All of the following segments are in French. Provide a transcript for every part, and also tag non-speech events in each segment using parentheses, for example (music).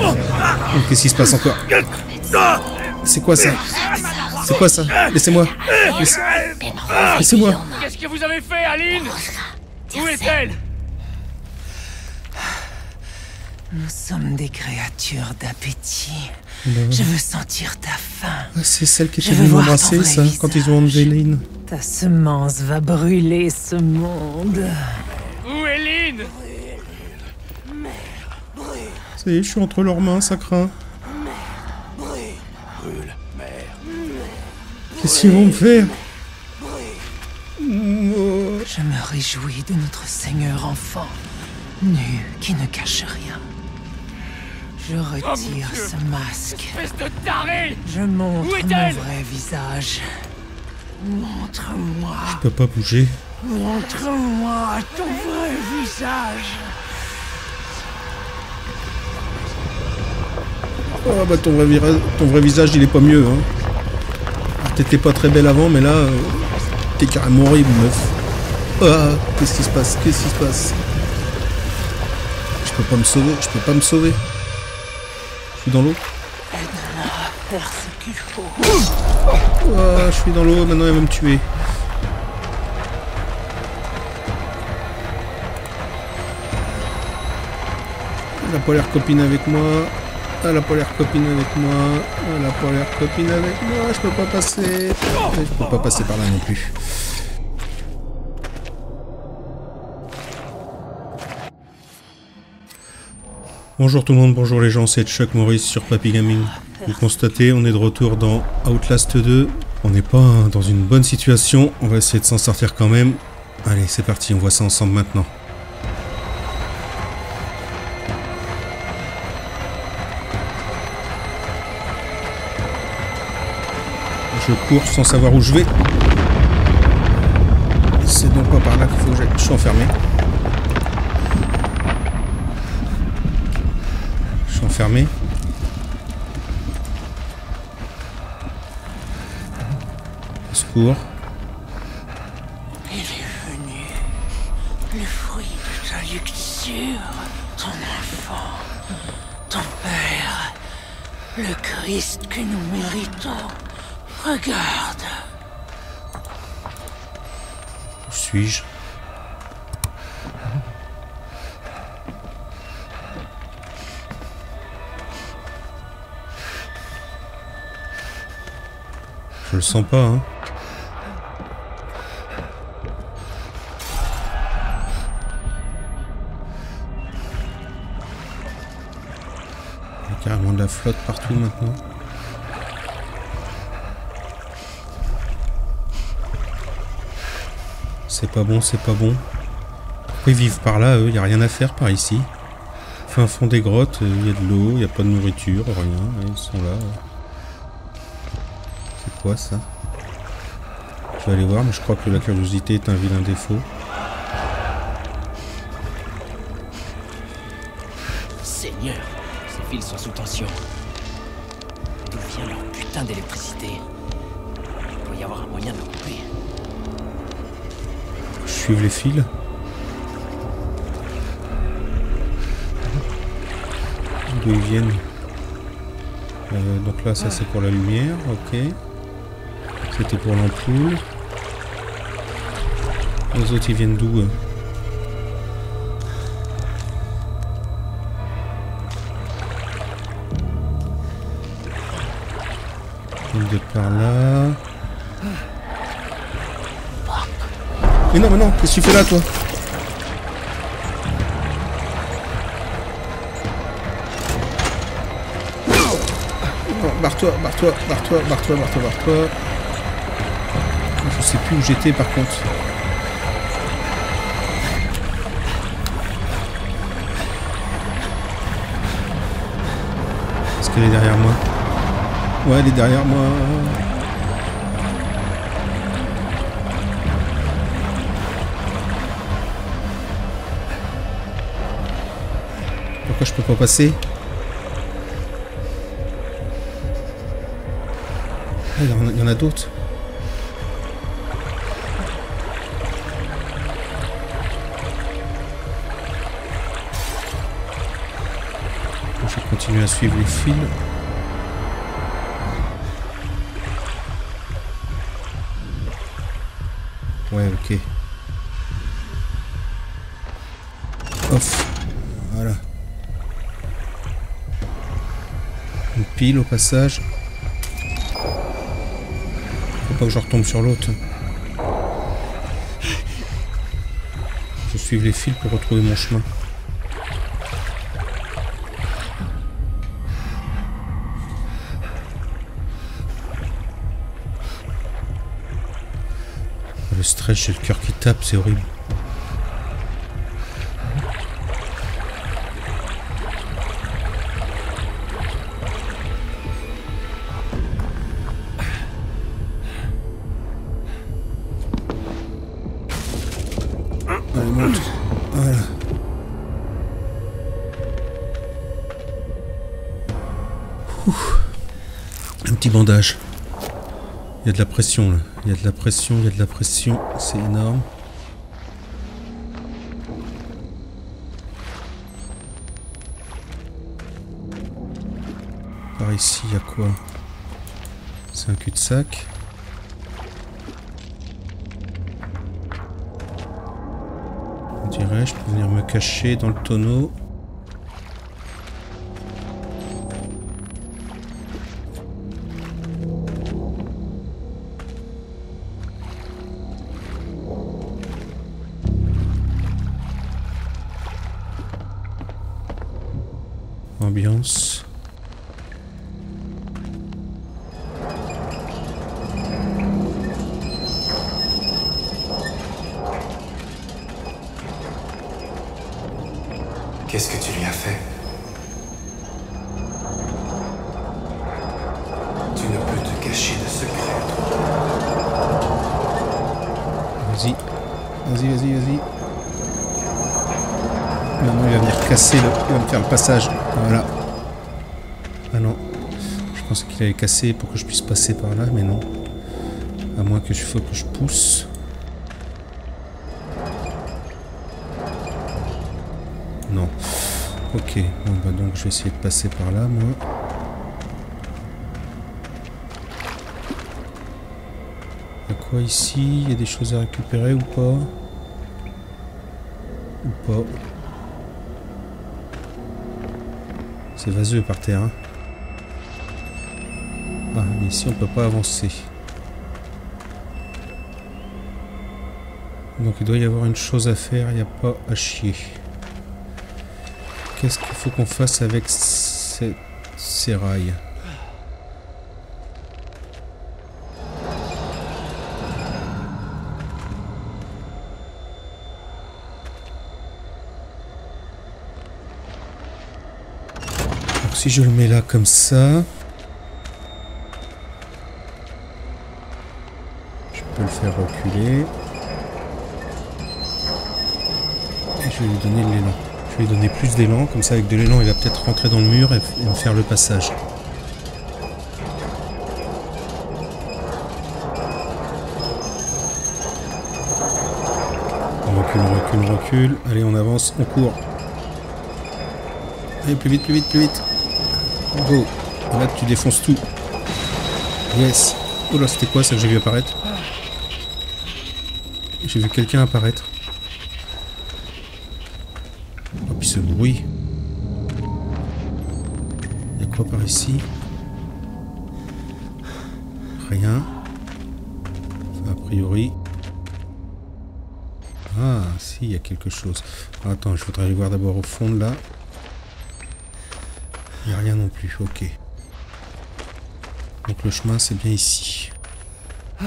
Oh, Qu'est-ce qui se passe encore C'est quoi ça C'est quoi ça Laissez-moi. Laisse- Laissez-moi. Qu'est-ce que vous avez fait, Aline? Où est-elle? Nous sommes des créatures d'appétit. Je veux sentir ta faim. Ah, C'est celle qui était venue m'embrasser, ça, quand ils ont enlevé Lynn. Ta semence va brûler ce monde. Où est Lynn? Ça y est, je suis entre leurs mains, ça craint. Qu'est-ce qu'ils vont me faire? Je me réjouis de notre Seigneur enfant, nu, qui ne cache rien. Je retire Dieu. ce masque. Espèce de taré Je montre Où mon est-elle vrai visage. Montre-moi, Je peux pas bouger. montre-moi ton vrai visage. Oh bah ton vrai, ton vrai visage il est pas mieux hein. Ah, T'étais pas très belle avant mais là euh, t'es carrément horrible meuf. Ah qu'est-ce qui se passe? Qu'est-ce qui se passe? Je peux pas me sauver, je peux pas me sauver. Suis dans l'eau. Ah, je suis dans l'eau, maintenant elle va me tuer. Elle a pas l'air copine avec moi. Elle a pas l'air copine avec moi. Elle a pas l'air copine avec moi. Je peux pas passer. Je peux pas passer par là non plus. Bonjour tout le monde, bonjour les gens, c'est Chuck Maurice sur Papy Gaming. Vous constatez, on est de retour dans Outlast 2. On n'est pas dans une bonne situation, on va essayer de s'en sortir quand même. Allez, c'est parti, on voit ça ensemble maintenant. Je cours sans savoir où je vais. C'est donc pas par là qu'il faut que j'aille. Je suis enfermé. Je suis enfermé. Au secours. Il est venu. Le fruit de ta lecture. Ton enfant. Ton père. Le Christ que nous méritons. Regarde. Où suis-je? Je le sens pas, hein. Il y a carrément de la flotte partout maintenant. C'est pas bon, c'est pas bon. Ils vivent par là, eux? Il a rien à faire par ici. Fin fond des grottes, il y a de l'eau, il n'y a pas de nourriture, rien. Ils sont là. Quoi ça Je vais aller voir, mais je crois que la curiosité est un vilain défaut. Seigneur, ces fils sont sous tension. D'où vient leur putain d'électricité Il doit y avoir un moyen de le couper. Je suive les fils. D'où ils viennent Euh, Donc là, ça c'est pour la lumière, ok. C'était pour l'ampoule. Les autres, ils viennent d'où de par là. Mais non, mais non, qu'est-ce que tu fais là, toi barre-toi, barre-toi, barre-toi, barre-toi, barre-toi, barre-toi. Je sais plus où j'étais, par contre. Est-ce qu'elle est derrière moi? Ouais, elle est derrière moi. Pourquoi je peux pas passer? Ah, Il y en a- d'autres. Je vais continuer à suivre les fils. Ouais, ok. Off. Voilà. Une pile au passage. Faut pas que je retombe sur l'autre. Je suis les fils pour retrouver mon chemin. Stress, j'ai le cœur qui tape, c'est horrible. Un petit bandage. Il y a de la pression là. Il y a de la pression, il y a de la pression. C'est énorme. Par ici, il y a quoi? C'est un cul-de-sac. On dirait, je peux venir me cacher dans le tonneau. Ambiance. Qu'est-ce que tu lui as fait? Tu ne peux te cacher de secrets. Vas-y. Vas-y, vas-y, vas-y. Maintenant, il va venir casser le... Il va me faire le passage. Voilà. Ah non. Je pensais qu'il allait casser pour que je puisse passer par là, mais non. À moins que je faut que je pousse. Non. Ok. Bon, bah donc, je vais essayer de passer par là, moi. A quoi ici? Il y a des choses à récupérer ou pas? Ou pas C'est vaseux par terre. hein. Ah, mais ici on peut pas avancer. Donc il doit y avoir une chose à faire, il n'y a pas à chier. Qu'est-ce qu'il faut qu'on fasse avec ces, ces rails Si je le mets là comme ça, je peux le faire reculer. Et je vais lui donner de l'élan. Je vais lui donner plus d'élan, comme ça avec de l'élan il va peut-être rentrer dans le mur et, et me faire le passage. On recule, on recule, on recule. Allez, on avance, on court. Allez, plus vite, plus vite, plus vite. Go. Là, tu défonces tout. Yes. Oh là, c'était quoi ça que j'ai vu apparaître J'ai vu quelqu'un apparaître. Oh, puis ce bruit. Il y a quoi par ici? Rien. A priori. Ah, si, il y a quelque chose. Attends, je voudrais aller voir d'abord au fond de là. Il n'y a rien non plus, ok. Donc le chemin, c'est bien ici. Oh,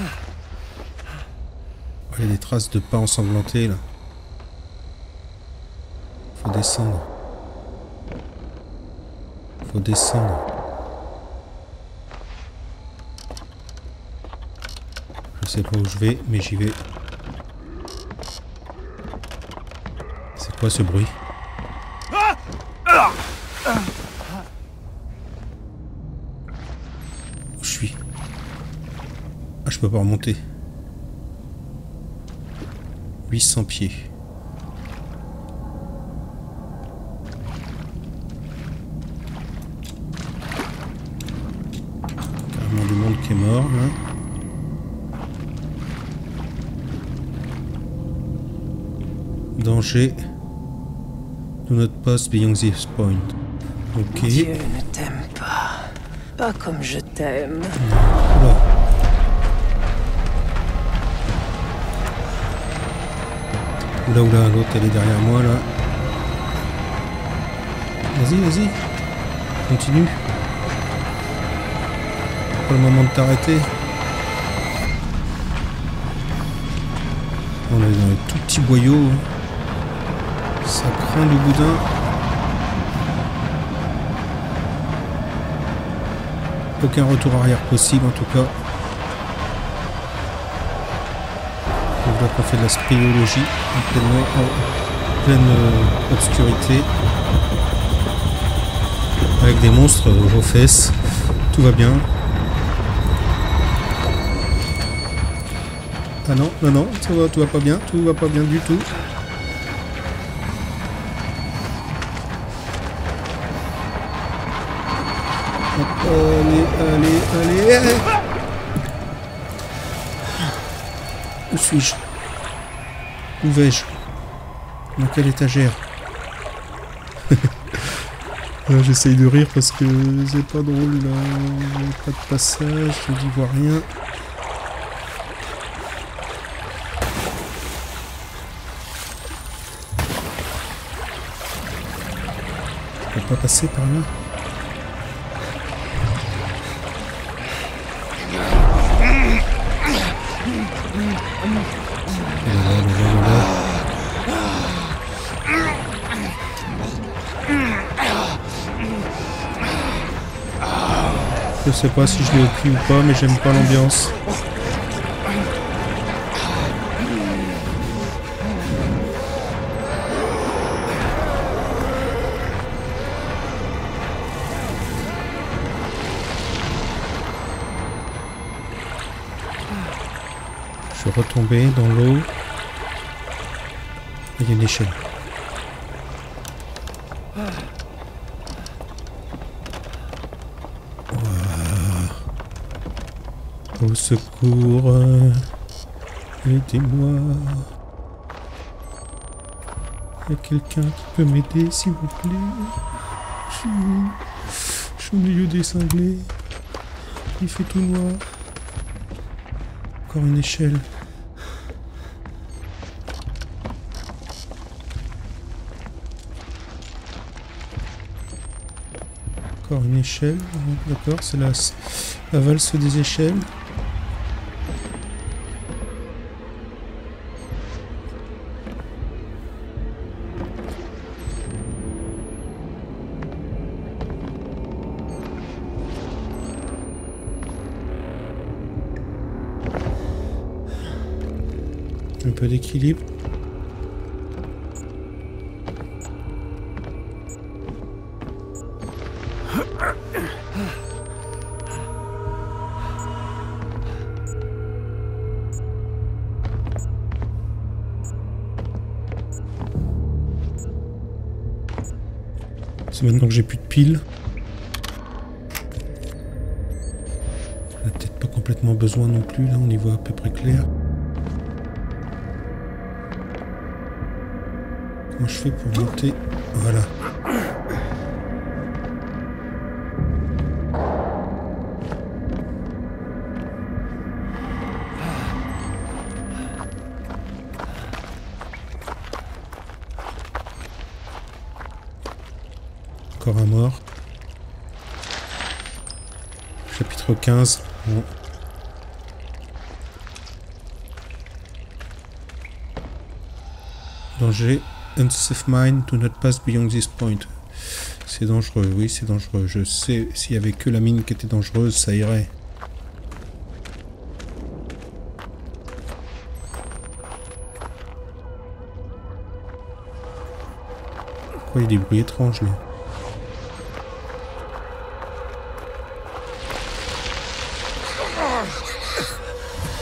Il y a des traces de pas ensanglantés, là. Faut descendre. Faut descendre. Je sais pas où je vais, mais j'y vais. C'est quoi ce bruit? Je peux pas remonter. 800 pieds. Carrément du monde qui est mort, là. Danger. Do not pass beyond this point. Ok. Dieu ne t'aime pas. Pas comme je t'aime. Oula. Oula l'autre elle est derrière moi là. Vas-y, vas-y. Continue. Pas le moment de t'arrêter. On est dans les tout petits boyaux. hein. Ça craint du boudin. Aucun retour arrière possible en tout cas. Donc là on fait de la spéléologie en pleine, en pleine euh, obscurité. Avec des monstres aux fesses. Tout va bien. Ah non, non, non, tout va pas bien, tout va pas bien du tout. Allez, allez, allez. Où suis-je? Où vais-je Dans quelle étagère? (laughs) Là, J'essaye de rire parce que c'est pas drôle là. Pas de passage, je n'y vois rien. Je peux pas passer par là. Je sais pas si je l'ai cul ou pas, mais j'aime pas l'ambiance. Retombé dans l'eau. Il y a une échelle. Au secours, aidez-moi. Il y a quelqu'un qui peut m'aider, s'il vous plaît? Je je suis au milieu des cinglés. Il fait tout noir. Encore une échelle. Une échelle. D'accord, c'est la, la valse des échelles. Un peu d'équilibre. C'est maintenant que j'ai plus de piles. On a peut-être pas complètement besoin non plus, là on y voit à peu près clair. Comment je fais pour monter? Voilà. Chapitre 15. Bon. Danger. Unsafe mine, do not pass beyond this point. C'est dangereux, oui, c'est dangereux. Je sais, s'il y avait que la mine qui était dangereuse, ça irait. Pourquoi il y a des bruits étranges là?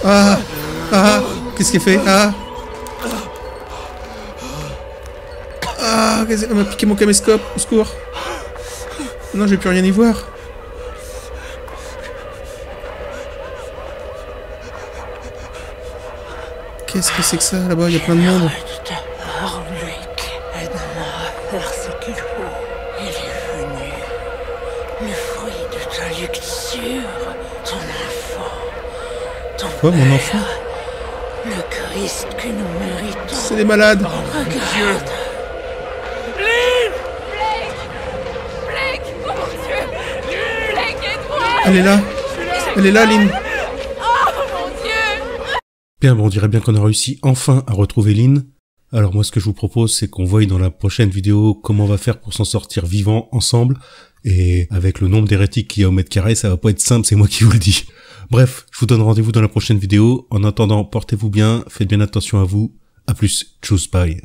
Ah Ah Qu'est-ce qu'elle fait? Ah. Ah Elle m'a piqué mon caméscope, au secours. Non, je vais plus rien y voir. Qu'est-ce que c'est que ça là-bas? Il y a plein de monde. Quoi, mon enfant Le Christ que nous méritons. C'est des malades Regarde. Blake Oh mon dieu Blake, aide-moi Elle est là Elle est là, Lynn Oh mon dieu Bien, bon, on dirait bien qu'on a réussi enfin à retrouver Lynn. Alors moi, ce que je vous propose, c'est qu'on voie dans la prochaine vidéo comment on va faire pour s'en sortir vivant ensemble. Et avec le nombre d'hérétiques qu'il y a au mètre carré, ça va pas être simple, c'est moi qui vous le dis. Bref, je vous donne rendez-vous dans la prochaine vidéo. En attendant, portez-vous bien, faites bien attention à vous. À plus, tchuss, bye.